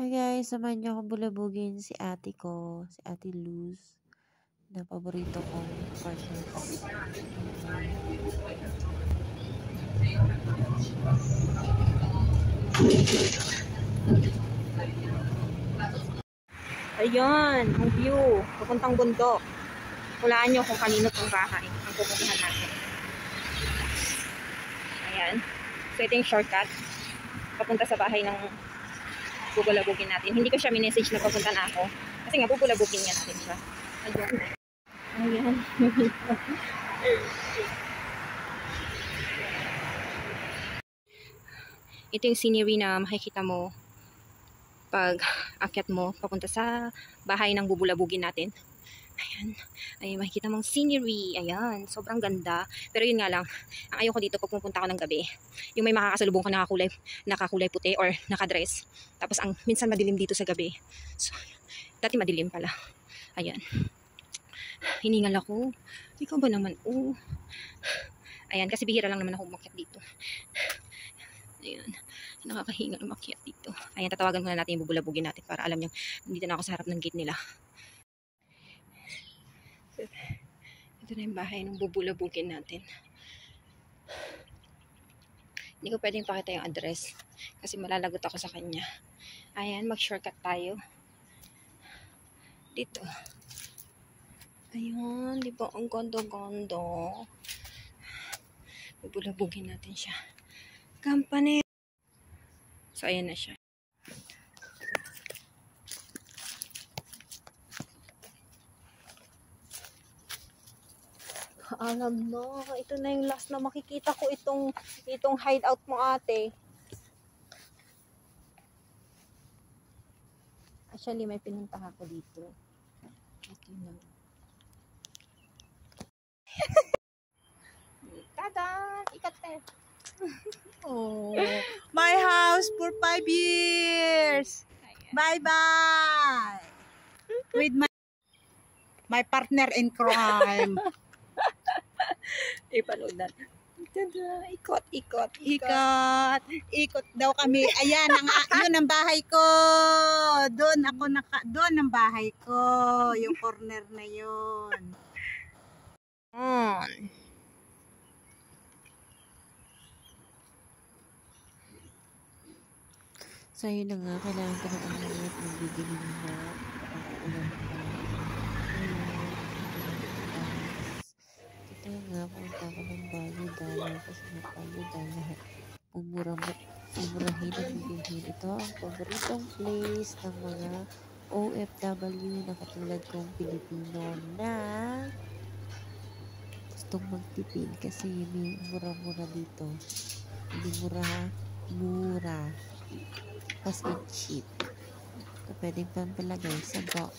Hi guys, samahan niyo akong bulabugin si ate ko, si ate Luz, na paborito kong partner. Ayun, ang view. Papuntang bundok. Hulaan nyo kung kanino tong bahay ang pupuntahan natin. Ayan. So, ito yung shortcut. Papunta sa bahay ng bubulabugin natin. Hindi ko siya minessage na papunta ako. Kasi nga, bubulabugin nga natin siya. Ayun. Ayan. ito yung scenery na makikita mo pag akyat mo papunta sa bahay ng bubulabugin natin. Ayan. Ay, makikita mong scenery. Ayan. Sobrang ganda. Pero yun nga lang, ang ayoko dito pag pupunta ako ng gabi, yung may makakasalubong ka nakakulay, nakakulay puti or nakadress. Tapos ang minsan madilim dito sa gabi. So, dati madilim pala. Ayan. Hiningal ako. Ikaw ba naman? Oh. Ayan, kasi bihira lang naman ako umakyat dito. Ayan. Nakakahinga umakyat dito. Ayan, tatawagan ko na natin yung bubulabugin natin para alam niyo, dito na ako sa harap ng gate nila. So, ito na yung bahay ng bubulabugin natin. Hindi ko pwedeng pakita yung address kasi malalagot ako sa kanya. Ayan, mag-shortcut tayo. Dito. Ayun, di ba? Ang gondo-gondo. Bubulabugin natin siya. Company. So, ayan na siya. Alam no, ito na yung last na makikita ko itong itong hideout mo ate. Actually, may pinunta ako dito. Ito na. Tada! Ikat. Oh, my house for five years. Bye-bye. With my my partner in crime. Ipanood natin. Tada! Ikot, ikot, ikot. Ikot, daw kami. Ayan, ang, yun ang bahay ko. Doon ako naka, doon ang bahay ko. Yung corner na yun. On. So, ayun na nga, kailangan ko na umuwi at magdidilim na uulan pa. Ito nga, punta ako ng Bayo Dollar kasi. Umura mo, umurahin ang bibilhin. Ito ang paboritong place ng mga OFW na katulad kong Pilipino na gustong magtipid kasi may mura-mura dito. Hindi mura, ha? mura. As in cheap. So, pwedeng pampalagay sa box.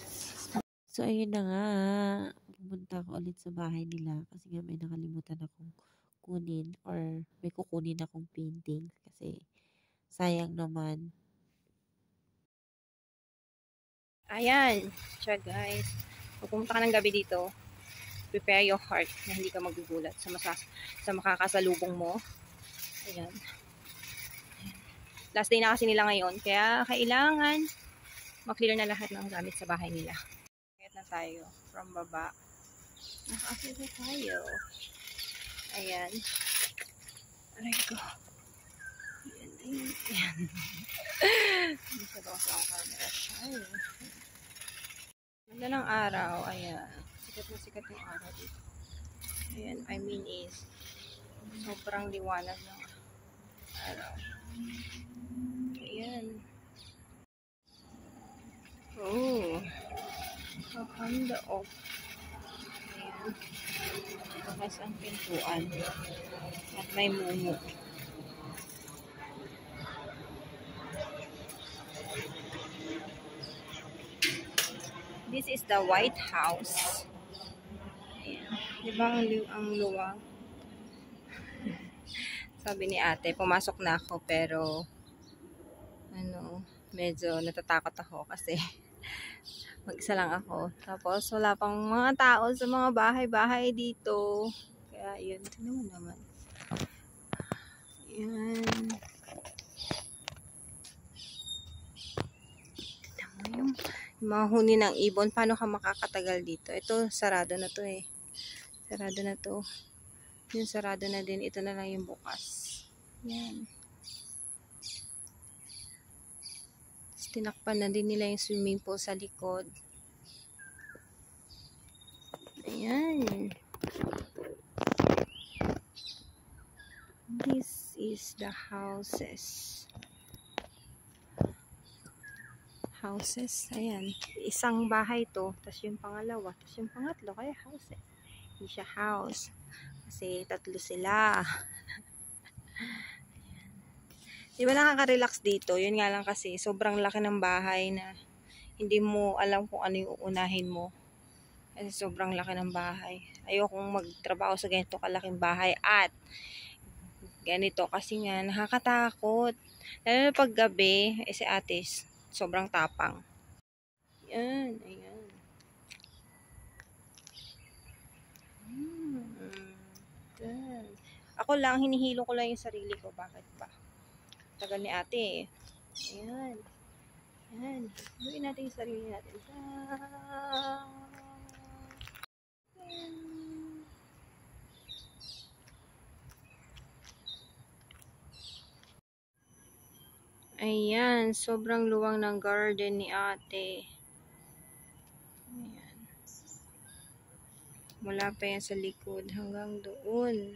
So, ayun na nga. Pumunta ako ulit sa bahay nila kasi nga may nakalimutan akong kunin or may kukunin akong painting kasi sayang naman. Ayan. Siya guys. Pag pumunta ka ng gabi dito, prepare your heart na hindi ka magugulat sa, masas sa makakasalubong mo. Ayan. Last day na kasi nila ngayon. Kaya kailangan maklear na lahat ng gamit sa bahay nila. Kaya na tayo from baba. Nakakit na tayo. Ayan. Aray ko. Ayan, ayan, ayan. Hindi siya ba sa camera siya. eh. Ganda ng araw. Ayan. Sikat na sikat yung araw dito. Ayan, I mean is sobrang liwanag ng araw. Ayan. Oh. Kapanda of. Bakas ang pintuan. At may mumu. This is the White House. Ayan. Di ba ang, lu- ang luwang? Sabi ni ate, pumasok na ako pero ano, medyo natatakot ako kasi mag-isa lang ako. Tapos wala pang mga tao sa mga bahay-bahay dito. Kaya yun, tignan mo naman. Yan. mahuni ng ibon, paano ka makakatagal dito? Ito, sarado na to eh. Sarado na to. Yung sarado na din. Ito na lang yung bukas. Yan. Tinakpan na din nila yung swimming pool sa likod. Ayan. This is the houses. Houses. Ayan. Isang bahay to. Tapos yung pangalawa. Tapos yung pangatlo. Kaya houses. Hindi siya house. Kasi tatlo sila. Di ba nakaka-relax dito? Yun nga lang kasi sobrang laki ng bahay na hindi mo alam kung ano yung uunahin mo. Kasi sobrang laki ng bahay. Ayokong magtrabaho sa ganito kalaking bahay at ganito kasi nga nakakatakot. Lalo na pag gabi, eh si ate sobrang tapang. Yan, ayan. Hmm. Ako lang, hinihilo ko lang yung sarili ko. Bakit ba? Tagal ni ate eh. Ayan. Ayan. Gawin natin yung sarili natin. Ayan. Ayan, sobrang luwang ng garden ni ate. Ayan. Mula pa yan sa likod hanggang doon.